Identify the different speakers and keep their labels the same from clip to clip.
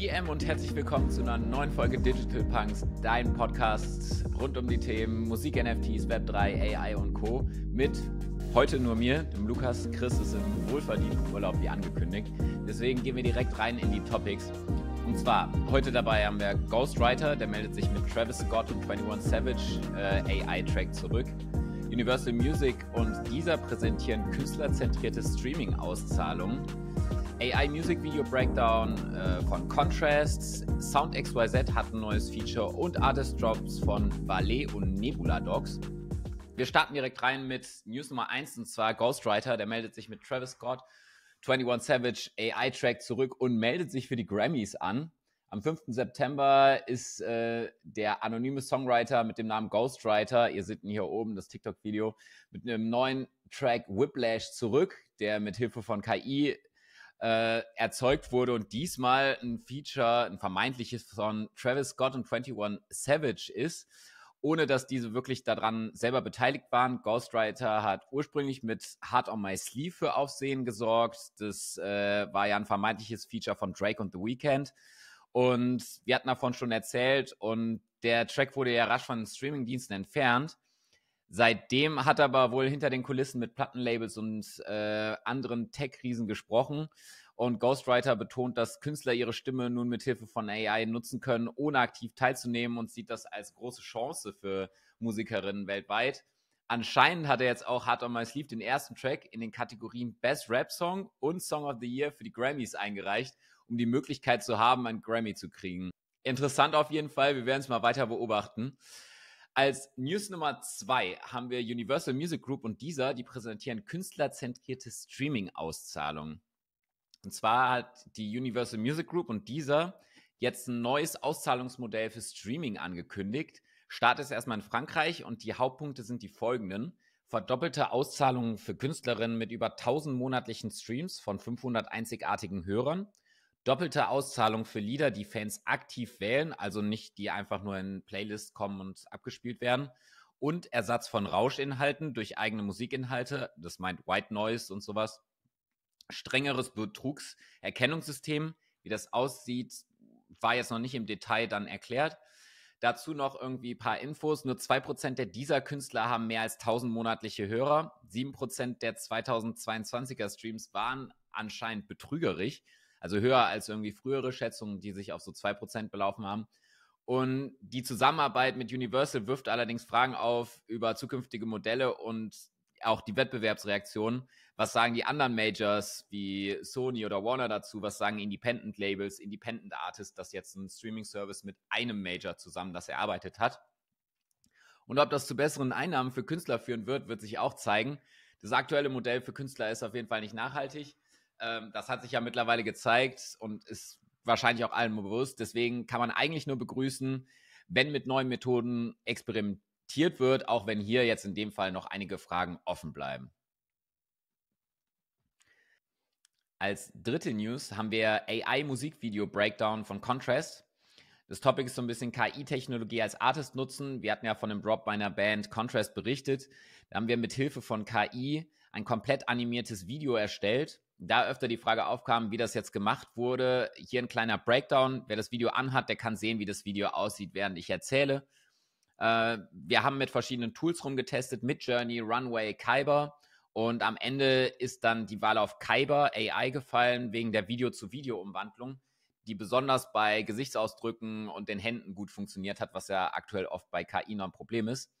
Speaker 1: GM und herzlich willkommen zu einer neuen Folge Digital Punks, dein Podcast rund um die Themen Musik, NFTs, Web3, AI und Co. mit heute nur mir, dem Lukas. Chris ist im wohlverdienten Urlaub wie angekündigt. Deswegen gehen wir direkt rein in die Topics. Und zwar, heute dabei haben wir Ghostwriter, der meldet sich mit Travis Scott und 21 Savage äh, AI-Track zurück. Universal Music und dieser präsentieren künstlerzentrierte Streaming-Auszahlungen. AI Music Video Breakdown äh, von Contrasts, Sound XYZ hat ein neues Feature und Artist Drops von Valet und Nebula Dogs. Wir starten direkt rein mit News Nummer 1 und zwar Ghostwriter, der meldet sich mit Travis Scott, 21 Savage AI Track zurück und meldet sich für die Grammys an. Am 5. September ist äh, der anonyme Songwriter mit dem Namen Ghostwriter, ihr seht ihn hier oben, das TikTok-Video, mit einem neuen Track Whiplash zurück, der mit Hilfe von KI äh, erzeugt wurde und diesmal ein Feature, ein vermeintliches von Travis Scott und 21 Savage ist, ohne dass diese wirklich daran selber beteiligt waren. Ghostwriter hat ursprünglich mit Heart on My Sleeve für Aufsehen gesorgt. Das äh, war ja ein vermeintliches Feature von Drake und The Weeknd. Und wir hatten davon schon erzählt und der Track wurde ja rasch von den Streamingdiensten entfernt. Seitdem hat er aber wohl hinter den Kulissen mit Plattenlabels und äh, anderen Tech-Riesen gesprochen. Und Ghostwriter betont, dass Künstler ihre Stimme nun mit Hilfe von AI nutzen können, ohne aktiv teilzunehmen und sieht das als große Chance für Musikerinnen weltweit. Anscheinend hat er jetzt auch Hard on My Sleeve den ersten Track in den Kategorien Best Rap Song und Song of the Year für die Grammys eingereicht, um die Möglichkeit zu haben, einen Grammy zu kriegen. Interessant auf jeden Fall, wir werden es mal weiter beobachten. Als News Nummer zwei haben wir Universal Music Group und dieser, die präsentieren künstlerzentrierte Streaming-Auszahlungen. Und zwar hat die Universal Music Group und dieser jetzt ein neues Auszahlungsmodell für Streaming angekündigt. Start ist erstmal in Frankreich und die Hauptpunkte sind die folgenden. Verdoppelte Auszahlungen für Künstlerinnen mit über 1000 monatlichen Streams von 500 einzigartigen Hörern doppelte Auszahlung für Lieder, die Fans aktiv wählen, also nicht die einfach nur in Playlists kommen und abgespielt werden. Und Ersatz von Rauschinhalten durch eigene Musikinhalte, das meint White Noise und sowas. Strengeres Betrugserkennungssystem, wie das aussieht, war jetzt noch nicht im Detail dann erklärt. Dazu noch irgendwie ein paar Infos. Nur 2% der dieser Künstler haben mehr als 1000 monatliche Hörer. 7% der 2022er Streams waren anscheinend betrügerisch. Also höher als irgendwie frühere Schätzungen, die sich auf so 2% belaufen haben. Und die Zusammenarbeit mit Universal wirft allerdings Fragen auf über zukünftige Modelle und auch die Wettbewerbsreaktionen. Was sagen die anderen Majors wie Sony oder Warner dazu? Was sagen Independent Labels, Independent Artists, dass jetzt ein Streaming-Service mit einem Major zusammen das erarbeitet hat? Und ob das zu besseren Einnahmen für Künstler führen wird, wird sich auch zeigen. Das aktuelle Modell für Künstler ist auf jeden Fall nicht nachhaltig. Ähm, das hat sich ja mittlerweile gezeigt und ist wahrscheinlich auch allen bewusst. Deswegen kann man eigentlich nur begrüßen, wenn mit neuen Methoden experimentiert wird, auch wenn hier jetzt in dem Fall noch einige Fragen offen bleiben. Als dritte News haben wir AI-Musikvideo-Breakdown von Contrast. Das Topic ist so ein bisschen KI-Technologie als Artist nutzen. Wir hatten ja von dem Drop bei einer Band Contrast berichtet. Da haben wir mit Hilfe von KI ein komplett animiertes Video erstellt da öfter die Frage aufkam, wie das jetzt gemacht wurde. Hier ein kleiner Breakdown. Wer das Video anhat, der kann sehen, wie das Video aussieht, während ich erzähle. Äh, wir haben mit verschiedenen Tools rumgetestet, mit Journey, Runway, Kyber. Und am Ende ist dann die Wahl auf Kyber AI gefallen, wegen der Video-zu-Video-Umwandlung, die besonders bei Gesichtsausdrücken und den Händen gut funktioniert hat, was ja aktuell oft bei KI noch ein Problem ist.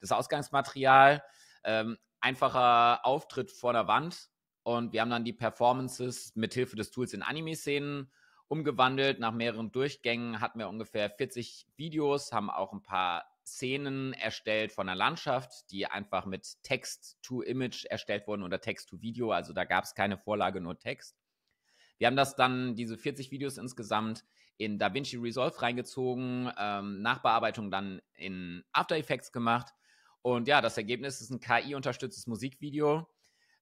Speaker 1: Das Ausgangsmaterial, ähm, einfacher Auftritt vor der Wand, und wir haben dann die Performances mit Hilfe des Tools in Anime-Szenen umgewandelt. Nach mehreren Durchgängen hatten wir ungefähr 40 Videos, haben auch ein paar Szenen erstellt von der Landschaft, die einfach mit Text to Image erstellt wurden oder Text to Video. Also da gab es keine Vorlage, nur Text. Wir haben das dann, diese 40 Videos insgesamt, in DaVinci Resolve reingezogen, ähm, Nachbearbeitung dann in After Effects gemacht. Und ja, das Ergebnis ist ein KI-unterstütztes Musikvideo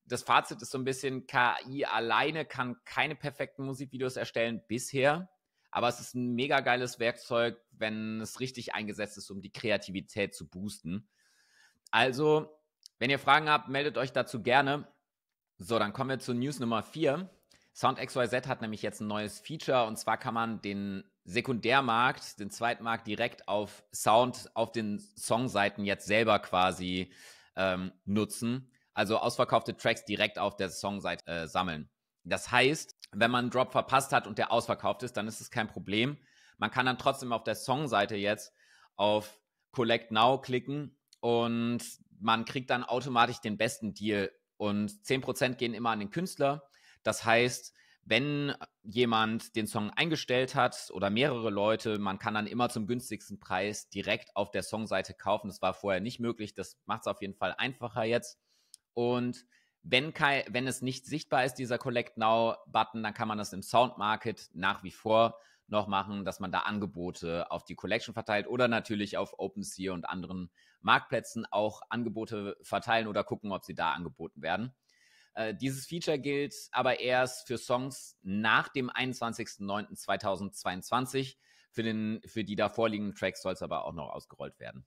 Speaker 1: das Fazit ist so ein bisschen, KI alleine kann keine perfekten Musikvideos erstellen bisher, aber es ist ein mega geiles Werkzeug, wenn es richtig eingesetzt ist, um die Kreativität zu boosten. Also, wenn ihr Fragen habt, meldet euch dazu gerne. So, dann kommen wir zu News Nummer 4. Sound XYZ hat nämlich jetzt ein neues Feature und zwar kann man den Sekundärmarkt, den Zweitmarkt direkt auf Sound auf den Songseiten jetzt selber quasi ähm, nutzen. Also ausverkaufte Tracks direkt auf der Songseite äh, sammeln. Das heißt, wenn man einen Drop verpasst hat und der ausverkauft ist, dann ist es kein Problem. Man kann dann trotzdem auf der Songseite jetzt auf Collect Now klicken und man kriegt dann automatisch den besten Deal. Und 10% gehen immer an den Künstler. Das heißt, wenn jemand den Song eingestellt hat oder mehrere Leute, man kann dann immer zum günstigsten Preis direkt auf der Songseite kaufen. Das war vorher nicht möglich. Das macht es auf jeden Fall einfacher jetzt. Und wenn, kein, wenn es nicht sichtbar ist, dieser Collect Now-Button, dann kann man das im Sound Market nach wie vor noch machen, dass man da Angebote auf die Collection verteilt oder natürlich auf OpenSea und anderen Marktplätzen auch Angebote verteilen oder gucken, ob sie da angeboten werden. Äh, dieses Feature gilt aber erst für Songs nach dem 21.09.2022. Für, den, für die da vorliegenden Tracks soll es aber auch noch ausgerollt werden.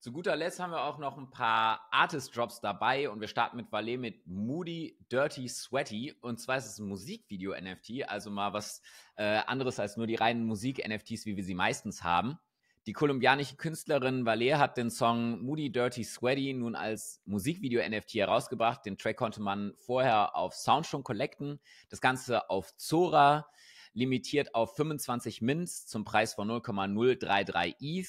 Speaker 1: Zu guter Letzt haben wir auch noch ein paar Artist-Drops dabei und wir starten mit Valet mit Moody Dirty Sweaty. Und zwar ist es ein Musikvideo-NFT, also mal was äh, anderes als nur die reinen Musik-NFTs, wie wir sie meistens haben. Die kolumbianische Künstlerin Valer hat den Song Moody Dirty Sweaty nun als Musikvideo-NFT herausgebracht. Den Track konnte man vorher auf Sound schon collecten. Das Ganze auf Zora, limitiert auf 25 Mints zum Preis von 0,033 ETH.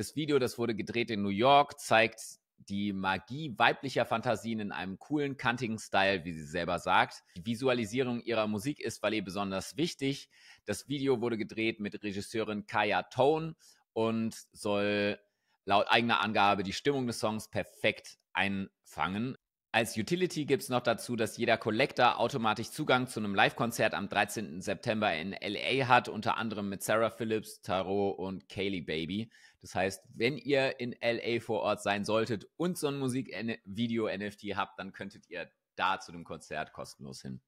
Speaker 1: Das Video, das wurde gedreht in New York, zeigt die Magie weiblicher Fantasien in einem coolen, kantigen Style, wie sie selber sagt. Die Visualisierung ihrer Musik ist Valet besonders wichtig. Das Video wurde gedreht mit Regisseurin Kaya Tone und soll laut eigener Angabe die Stimmung des Songs perfekt einfangen. Als Utility gibt es noch dazu, dass jeder Collector automatisch Zugang zu einem Live-Konzert am 13. September in LA hat, unter anderem mit Sarah Phillips, Tarot und Kaylee Baby. Das heißt, wenn ihr in LA vor Ort sein solltet und so ein Musikvideo-NFT habt, dann könntet ihr da zu dem Konzert kostenlos hin.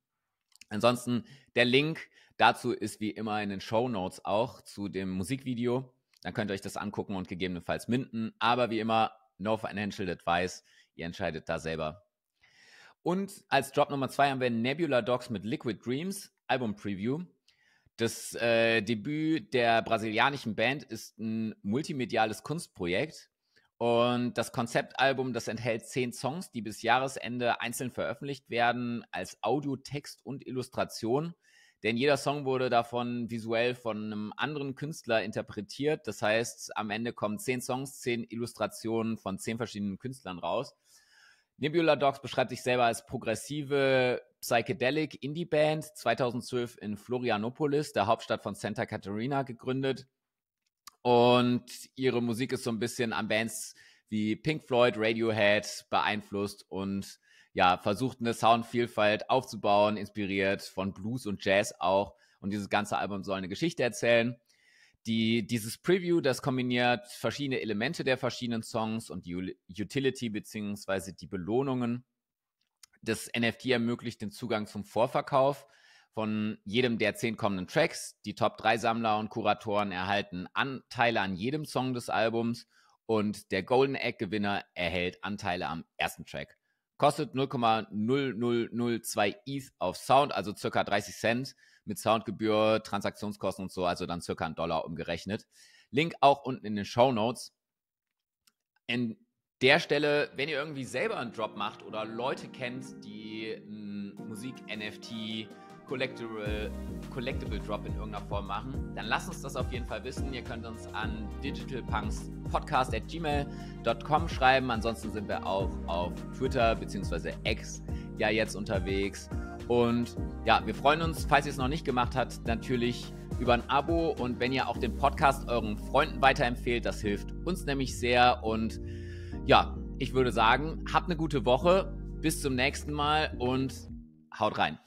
Speaker 1: Ansonsten der Link dazu ist wie immer in den Show Notes auch zu dem Musikvideo. Dann könnt ihr euch das angucken und gegebenenfalls minden. Aber wie immer, no financial advice. Ihr entscheidet da selber. Und als Drop Nummer zwei haben wir Nebula Dogs mit Liquid Dreams, Album Preview. Das äh, Debüt der brasilianischen Band ist ein multimediales Kunstprojekt. Und das Konzeptalbum, das enthält zehn Songs, die bis Jahresende einzeln veröffentlicht werden, als Audio, Text und Illustration. Denn jeder Song wurde davon visuell von einem anderen Künstler interpretiert. Das heißt, am Ende kommen zehn Songs, zehn Illustrationen von zehn verschiedenen Künstlern raus. Nebula Dogs beschreibt sich selber als progressive Psychedelic Indie Band, 2012 in Florianopolis, der Hauptstadt von Santa Catarina, gegründet. Und ihre Musik ist so ein bisschen an Bands wie Pink Floyd, Radiohead beeinflusst und ja, versucht eine Soundvielfalt aufzubauen, inspiriert von Blues und Jazz auch. Und dieses ganze Album soll eine Geschichte erzählen. Die, dieses Preview, das kombiniert verschiedene Elemente der verschiedenen Songs und die Utility beziehungsweise die Belohnungen. Das NFT ermöglicht den Zugang zum Vorverkauf von jedem der zehn kommenden Tracks. Die Top 3 Sammler und Kuratoren erhalten Anteile an jedem Song des Albums und der Golden Egg Gewinner erhält Anteile am ersten Track. Kostet 0,0002 ETH auf Sound, also circa 30 Cent mit Soundgebühr, Transaktionskosten und so, also dann circa ein Dollar umgerechnet. Link auch unten in den Show Notes. In der Stelle, wenn ihr irgendwie selber einen Drop macht oder Leute kennt, die Musik-NFT Collectible, Collectible Drop in irgendeiner Form machen, dann lasst uns das auf jeden Fall wissen. Ihr könnt uns an digitalpunks.podcast.gmail.com schreiben. Ansonsten sind wir auch auf Twitter bzw. X ja jetzt unterwegs. Und ja, wir freuen uns, falls ihr es noch nicht gemacht habt, natürlich über ein Abo und wenn ihr auch den Podcast euren Freunden weiterempfehlt, das hilft uns nämlich sehr. Und ja, ich würde sagen, habt eine gute Woche, bis zum nächsten Mal und haut rein.